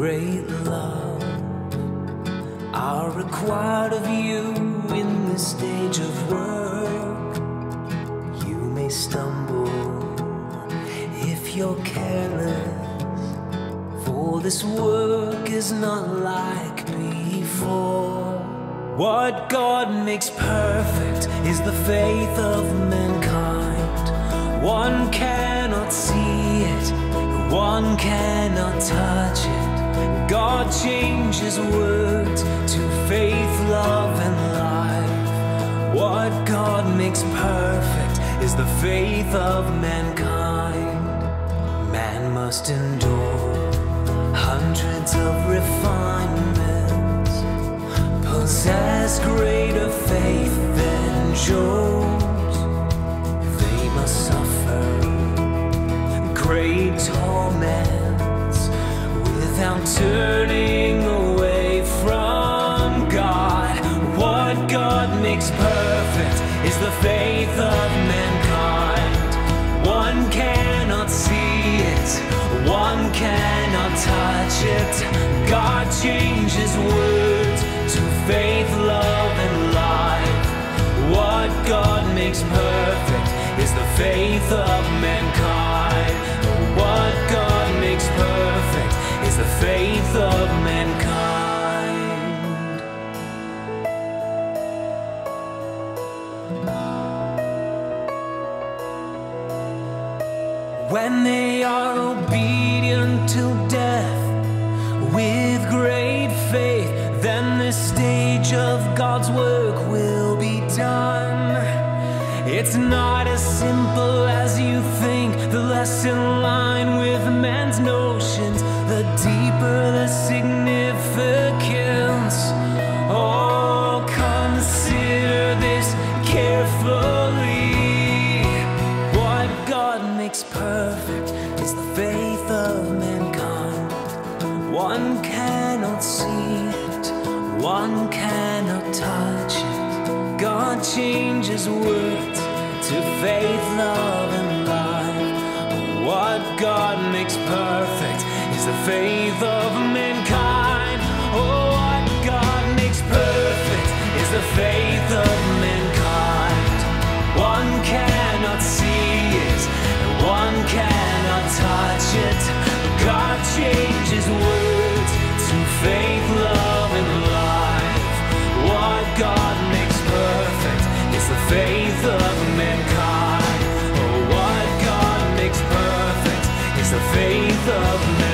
great love are required of you in this stage of work. You may stumble if you're careless, for this work is not like before. What God makes perfect is the faith of mankind. One cannot see it, one cannot touch it. God changes words to faith, love, and life. What God makes perfect is the faith of mankind. Man must endure hundreds of refinements, possess greater faith than Job's. They must suffer great torments without turning away from God. What God makes perfect is the faith of mankind. One cannot see it, one cannot touch it. God changes words to faith, love, and life. What God makes perfect is the faith of mankind. When they are obedient till death with great faith, then the stage of God's work will be done. It's not as simple as you think, the less in line with man's notions, the deeper the significance. One cannot touch it. God changes words to faith, love, and life. What God makes perfect is the faith of mankind. Oh, what God makes perfect is the faith of mankind. One cannot faith of mankind. Oh, what God makes perfect is the faith of God